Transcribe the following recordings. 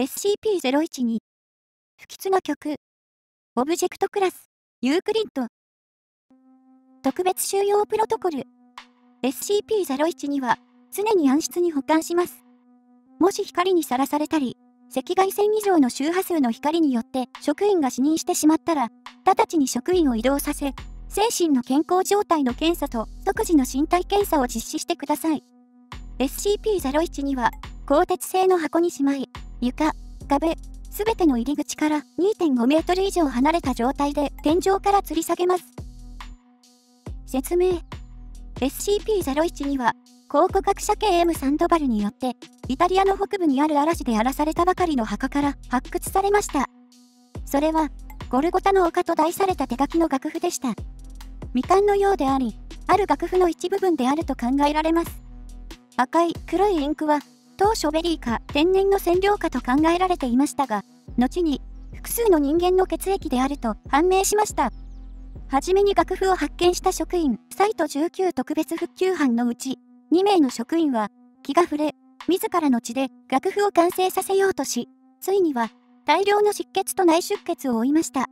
SCP-012 不吉な曲オブジェクトクラスユークリッド特別収容プロトコル SCP-012 は常に暗室に保管します。もし光にさらされたり、赤外線以上の周波数の光によって職員が死認してしまったら、直ちに職員を移動させ、精神の健康状態の検査と即時の身体検査を実施してください。SCP-012 は、鋼鉄製の箱にしまい、床、壁、すべての入り口から2.5メートル以上離れた状態で天井から吊り下げます。説明。SCP-012 は、考古学者系 M サンドバルによって、イタリアの北部にある嵐で荒らされたばかりの墓から発掘されました。それは、ゴルゴタの丘と題された手書きの楽譜でした。未完のようであり、ある楽譜の一部分であると考えられます。赤い黒いインクは、当初ベリーか天然の染料かと考えられていましたが、後に複数の人間の血液であると判明しました。はじめに楽譜を発見した職員、サイト19特別復旧班のうち、2名の職員は、気が触れ、自らの血で楽譜を完成させようとし、ついには、大量の失血と内出血を負いました。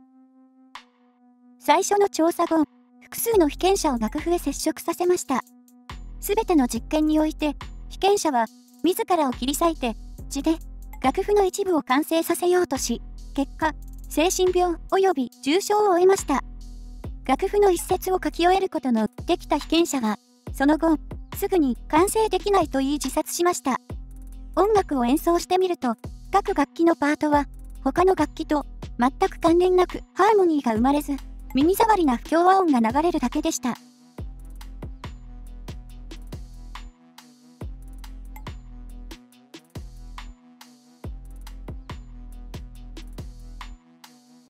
最初の調査後、複数の被験者を楽譜へ接触させました。すべての実験において、被験者は、自らを切り裂いて、血で、楽譜の一部を完成させようとし、結果、精神病及び重傷を負いました。楽譜の一節を書き終えることのできた被験者は、その後、すぐに完成できないと言い自殺しました。音楽を演奏してみると、各楽器のパートは、他の楽器と全く関連なくハーモニーが生まれず、耳障りな不協和音が流れるだけでした。